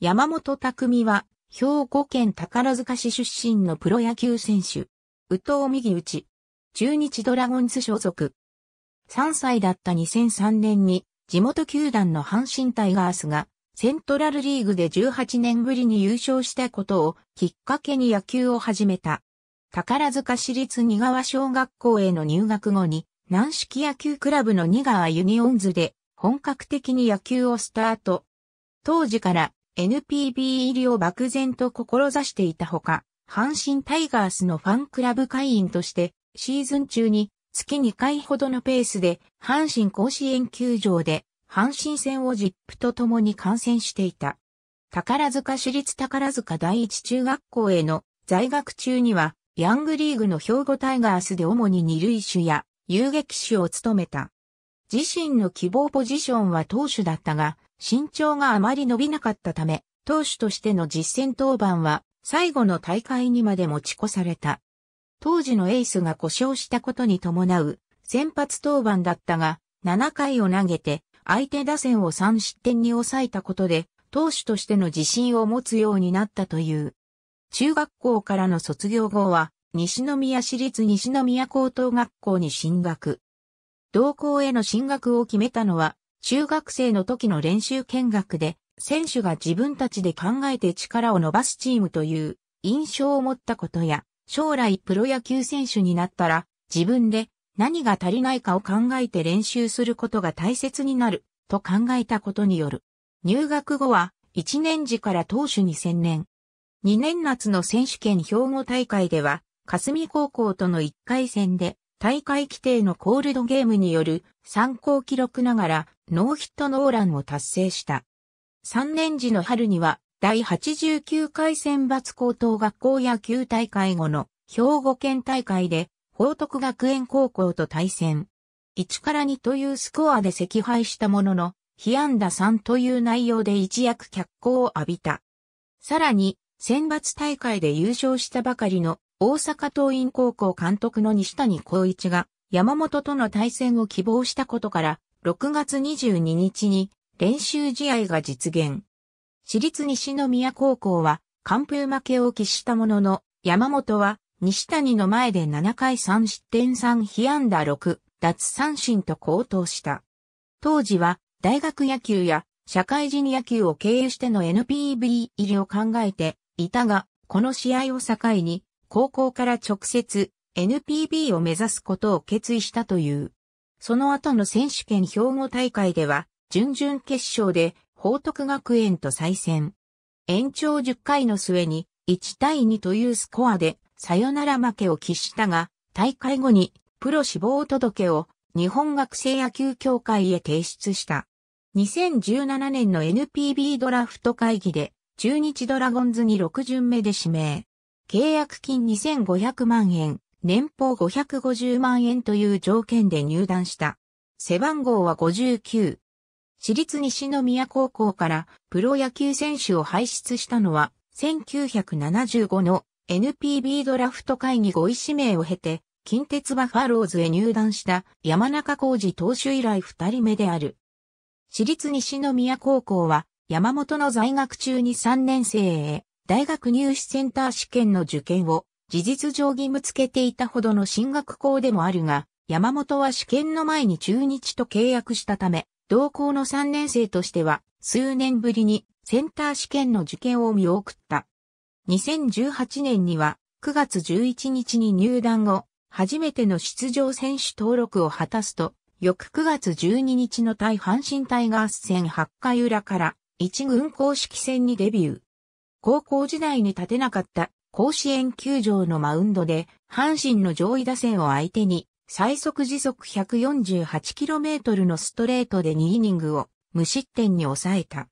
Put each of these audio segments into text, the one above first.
山本拓実は、兵庫県宝塚市出身のプロ野球選手。右投右打ち。中日ドラゴンズ所属。3歳だった2003年に、地元球団の阪神タイガースが、セントラルリーグで18年ぶりに優勝したことをきっかけに野球を始めた。宝塚市立仁川小学校への入学後に、軟式野球クラブの仁川ユニオンズで本格的に野球をスタート。当時から NPB 入りを漠然と志していたほか、阪神タイガースのファンクラブ会員としてシーズン中に月2回ほどのペースで阪神甲子園球場で阪神戦をジップと共に観戦していた。宝塚市立宝塚第一中学校への在学中にはヤングリーグの兵庫タイガースで主に二塁手や遊撃手を務めた。自身の希望ポジションは投手だったが、身長があまり伸びなかったため、投手としての実戦登板は最後の大会にまで持ち越された。当時のエースが故障したことに伴う先発登板だったが、7回を投げて相手打線を3失点に抑えたことで、投手としての自信を持つようになったという。中学校からの卒業後は、西宮市立西宮高等学校に進学。同校への進学を決めたのは、中学生の時の練習見学で、選手が自分たちで考えて力を伸ばすチームという印象を持ったことや、将来プロ野球選手になったら、自分で何が足りないかを考えて練習することが大切になる、と考えたことによる。入学後は、1年時から投手に専念。2年夏の選手権兵庫大会では、霞高校との1回戦で大会規定のコールドゲームによる参考記録ながらノーヒットノーランを達成した。3年時の春には第89回選抜高等学校野球大会後の兵庫県大会で報徳学園高校と対戦。1から2というスコアで惜敗したものの、被安打3という内容で一躍脚光を浴びた。さらに、選抜大会で優勝したばかりの大阪桐蔭高校監督の西谷光一が山本との対戦を希望したことから、6月22日に練習試合が実現。私立西宮高校は完封負けを喫したものの、山本は西谷の前で7回3失点3被安打6、奪三振と高騰した。当時は大学野球や社会人野球を経由しての NPB 入りを考えていたが、この試合を境に高校から直接 NPB を目指すことを決意したという。その後の選手権兵庫大会では、準々決勝で報徳学園と再戦。延長10回の末に1対2というスコアでサヨナラ負けを喫したが、大会後にプロ志望届を日本学生野球協会へ提出した。2017年の NPB ドラフト会議で中日ドラゴンズに6巡目で指名。契約金2500万円、年俸550万円という条件で入団した。背番号は59。私立西宮高校からプロ野球選手を輩出したのは1975の NPB ドラフト会議合意指名を経て近鉄バファローズへ入団した山中浩二投手以来二人目である。私立西宮高校は山本の在学中に3年生へ大学入試センター試験の受験を事実上義務付けていたほどの進学校でもあるが、山本は試験の前に中日と契約したため、同校の3年生としては数年ぶりにセンター試験の受験を見送った。2018年には9月11日に入団後、初めての出場選手登録を果たすと、翌9月12日の対阪神タイガース戦8回裏から一軍公式戦にデビュー。高校時代に立てなかった甲子園球場のマウンドで、阪神の上位打線を相手に、最速時速 148km のストレートで2イニングを無失点に抑えた。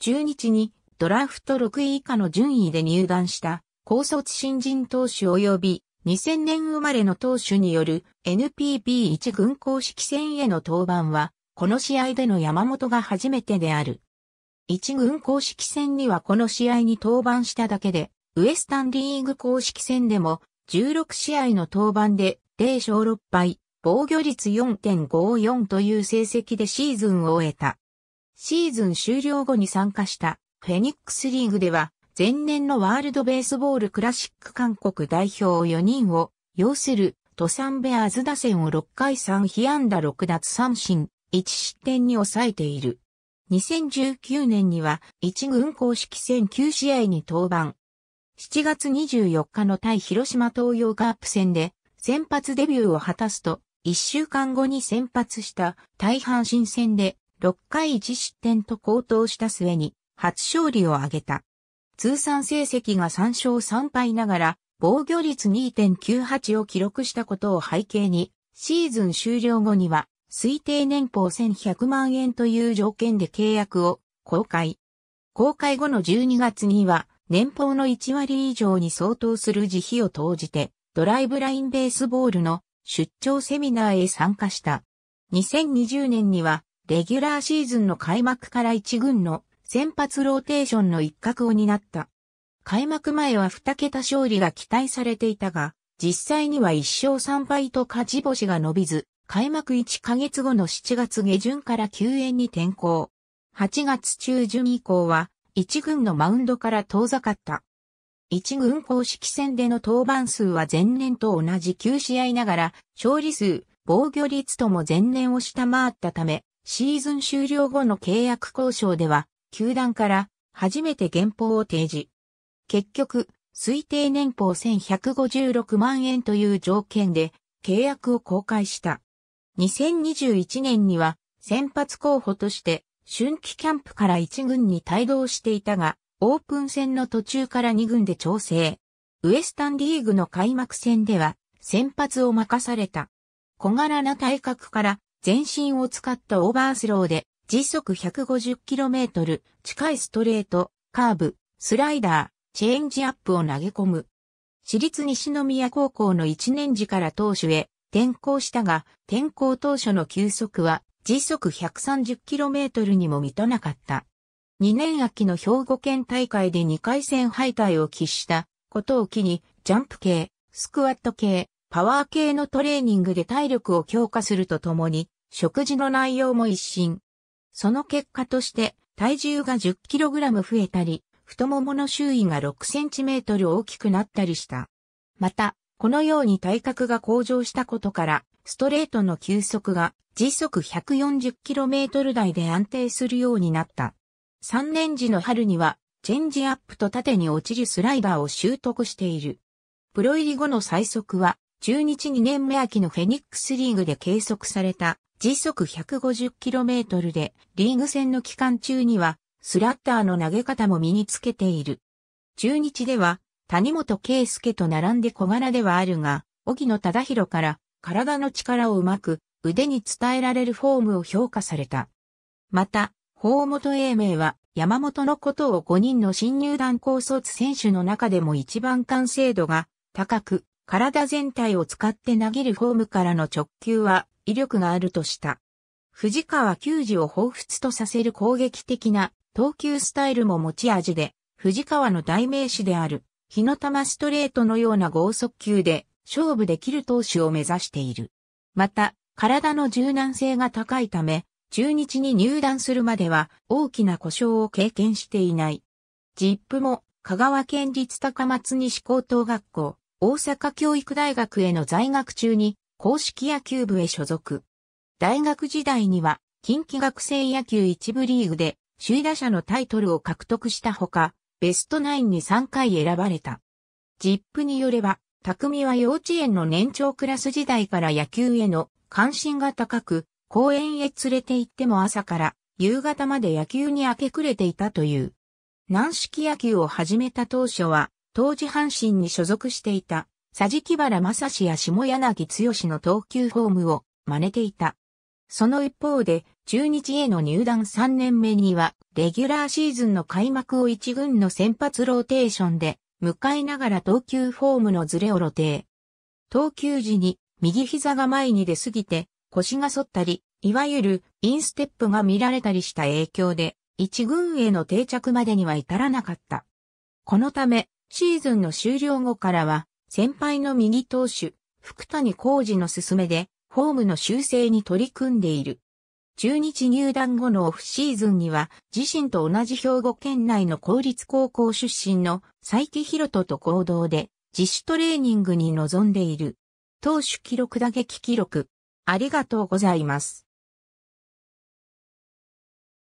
中日にドラフト6位以下の順位で入団した高卒新人投手及び2000年生まれの投手による NPB1 軍公式戦への登板は、この試合での山本が初めてである。一軍公式戦にはこの試合に登板しただけで、ウエスタンリーグ公式戦でも16試合の登板で0勝6敗、防御率4.54という成績でシーズンを終えた。シーズン終了後に参加したフェニックスリーグでは前年のワールドベースボールクラシック韓国代表4人を要するトサンベアーズ打線を6回3被安打6奪三振1失点に抑えている。2019年には1軍公式戦9試合に登板。7月24日の対広島東洋カープ戦で先発デビューを果たすと1週間後に先発した大阪新戦で6回1失点と高騰した末に初勝利を挙げた。通算成績が3勝3敗ながら防御率2.98を記録したことを背景にシーズン終了後には推定年俸1100万円という条件で契約を公開。公開後の12月には年俸の1割以上に相当する自費を投じて、ドライブラインベースボールの出張セミナーへ参加した。2020年には、レギュラーシーズンの開幕から1軍の先発ローテーションの一角を担った。開幕前は2桁勝利が期待されていたが、実際には1勝3敗と勝ち星が伸びず、開幕1ヶ月後の7月下旬から救援に転向。8月中旬以降は一軍のマウンドから遠ざかった。一軍公式戦での登板数は前年と同じ9試合ながら、勝利数、防御率とも前年を下回ったため、シーズン終了後の契約交渉では、球団から初めて原稿を提示。結局、推定年俸1156万円という条件で契約を更改した。2021年には先発候補として春季キャンプから1軍に帯同していたが、オープン戦の途中から2軍で調整。ウエスタンリーグの開幕戦では先発を任された。小柄な体格から全身を使ったオーバースローで時速 150km 近いストレート、カーブ、スライダー、チェンジアップを投げ込む。私立西宮高校の1年時から投手へ転校したが、転校当初の球速は時速 130km にも満たなかった。2年秋の兵庫県大会で2回戦敗退を喫したことを機に、ジャンプ系、スクワット系、パワー系のトレーニングで体力を強化するとともに、食事の内容も一新。その結果として、体重が 10kg 増えたり、太ももの周囲が 6cm 大きくなったりした。また、このように体格が向上したことから、ストレートの球速が時速 140km 台で安定するようになった。3年時の春には、チェンジアップと縦に落ちるスライダーを習得している。プロ入り後の最速は、中日2年目秋のフェニックスリーグで計測された時速 150km で、リーグ戦の期間中には、スラッターの投げ方も身につけている。中日では、谷本圭介と並んで小柄ではあるが、荻野忠宏から体の力をうまく腕に伝えられるフォームを評価された。また、法本英明は山本のことを5人の新入団高卒選手の中でも一番完成度が高く、体全体を使って投げるフォームからの直球は威力があるとした。藤川球児を彷彿とさせる攻撃的な投球スタイルも持ち味で、藤川の代名詞である火の玉ストレートのような剛速球で勝負できる投手を目指している。また、体の柔軟性が高いため、中日に入団するまでは大きな故障を経験していない。ジップも香川県立高松西高等学校、大阪教育大学への在学中に公式野球部へ所属。大学時代には近畿学生野球一部リーグで首位打者のタイトルを獲得したほか、ベストナインに3回選ばれた。ジップによれば、匠は幼稚園の年長クラス時代から野球への関心が高く、公園へ連れて行っても朝から夕方まで野球に明け暮れていたという。軟式野球を始めた当初は、当時阪神に所属していた、佐木原正史や下柳剛の投球フォームを真似ていた。その一方で、中日への入団3年目には、レギュラーシーズンの開幕を一軍の先発ローテーションで、迎えながら投球フォームのズレを露呈。投球時に右膝が前に出すぎて腰が反ったり、いわゆるインステップが見られたりした影響で、一軍への定着までには至らなかった。このため、シーズンの終了後からは、先輩の右投手、福谷浩二の勧めで、フォームの修正に取り組んでいる。中日入団後のオフシーズンには自身と同じ兵庫県内の公立高校出身の佐伯博人と行動で自主トレーニングに臨んでいる。投手記録打撃記録。ありがとうございます。